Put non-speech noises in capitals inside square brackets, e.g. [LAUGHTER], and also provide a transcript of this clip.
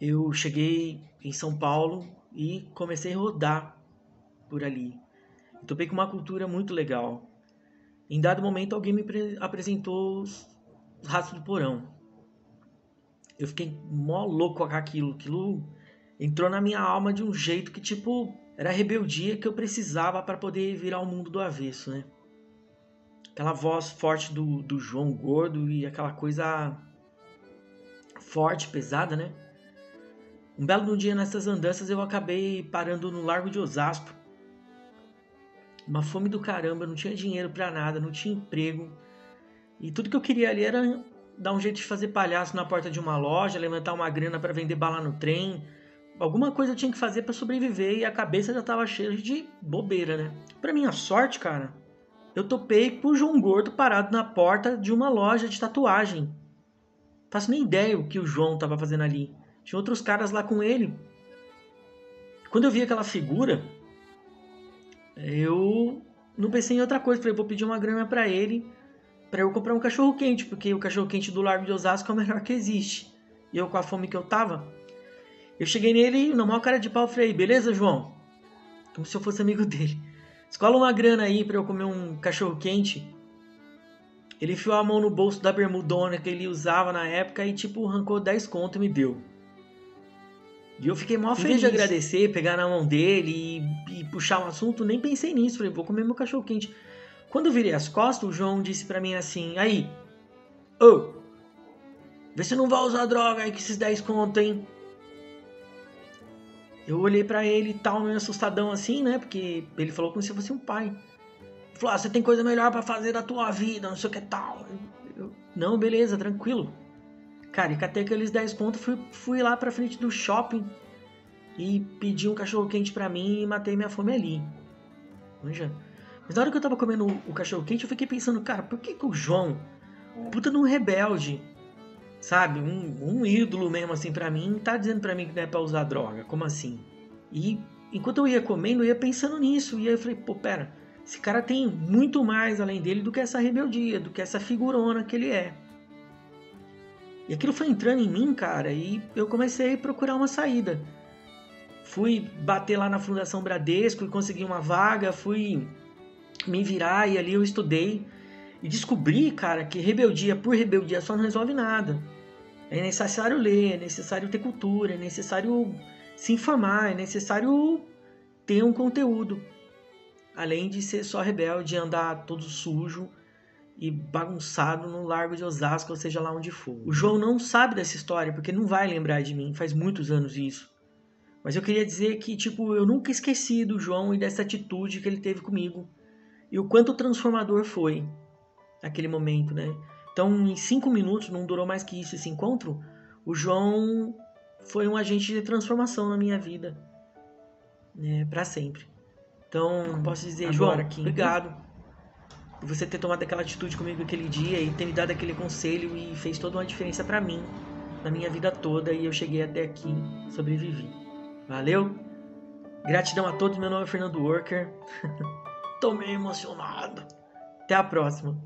eu cheguei em São Paulo e comecei a rodar por ali. Topei com uma cultura muito legal. Em dado momento, alguém me apresentou os Ratos do Porão. Eu fiquei mó louco com aquilo. Aquilo entrou na minha alma de um jeito que, tipo, era a rebeldia que eu precisava para poder virar o mundo do avesso, né? Aquela voz forte do, do João Gordo e aquela coisa forte, pesada, né? Um belo dia nessas andanças eu acabei parando no Largo de Osasco. Uma fome do caramba, não tinha dinheiro para nada, não tinha emprego. E tudo que eu queria ali era dar um jeito de fazer palhaço na porta de uma loja, levantar uma grana para vender bala no trem. Alguma coisa eu tinha que fazer para sobreviver e a cabeça já tava cheia de bobeira, né? Para minha sorte, cara, eu topei com o João Gordo parado na porta de uma loja de tatuagem. Faço nem ideia o que o João tava fazendo ali. Tinha outros caras lá com ele. Quando eu vi aquela figura, eu não pensei em outra coisa. Falei, vou pedir uma grana para ele para eu comprar um cachorro quente, porque o cachorro quente do Largo de Osasco é o melhor que existe. E eu com a fome que eu tava, eu cheguei nele na maior cara de pau falei, beleza, João? Como se eu fosse amigo dele. Escola uma grana aí para eu comer um cachorro quente. Ele enfiou a mão no bolso da bermudona que ele usava na época e tipo arrancou 10 conto e me deu. E eu fiquei mó feliz de agradecer, pegar na mão dele e, e puxar um assunto, nem pensei nisso. Falei, vou comer meu cachorro quente. Quando eu virei as costas, o João disse para mim assim: Aí, ô, oh, vê se não vai usar droga aí com esses 10 conto, hein? Eu olhei para ele e tal, meio assustadão assim, né? Porque ele falou como se fosse um pai. Ele falou: ah, você tem coisa melhor para fazer da tua vida, não sei o que tal. Eu, não, beleza, tranquilo. Cara, e catei aqueles 10 conto, fui, fui lá pra frente do shopping e pedi um cachorro quente para mim e matei minha fome ali. Manja. Mas na hora que eu tava comendo o cachorro quente, eu fiquei pensando, cara, por que, que o João, puta num rebelde, sabe, um, um ídolo mesmo assim para mim, tá dizendo para mim que não é pra usar droga? Como assim? E enquanto eu ia comendo, eu ia pensando nisso. E aí eu falei, pô, pera, esse cara tem muito mais além dele do que essa rebeldia, do que essa figurona que ele é. E aquilo foi entrando em mim, cara, e eu comecei a procurar uma saída. Fui bater lá na Fundação Bradesco e consegui uma vaga, fui me virar e ali eu estudei e descobri, cara, que rebeldia por rebeldia só não resolve nada. É necessário ler, é necessário ter cultura, é necessário se informar, é necessário ter um conteúdo. Além de ser só rebelde, andar todo sujo e bagunçado no Largo de Osasco, ou seja lá onde for. O João não sabe dessa história porque não vai lembrar de mim, faz muitos anos isso. Mas eu queria dizer que, tipo, eu nunca esqueci do João e dessa atitude que ele teve comigo e o quanto transformador foi aquele momento, né? Então, em cinco minutos, não durou mais que isso esse encontro, o João foi um agente de transformação na minha vida, né, para sempre. Então, posso dizer, Agora, João, aqui, obrigado você ter tomado aquela atitude comigo aquele dia e ter me dado aquele conselho e fez toda uma diferença para mim na minha vida toda e eu cheguei até aqui, sobrevivi. Valeu? Gratidão a todos, meu nome é Fernando Worker. [LAUGHS] Tô meio emocionado. Até a próxima.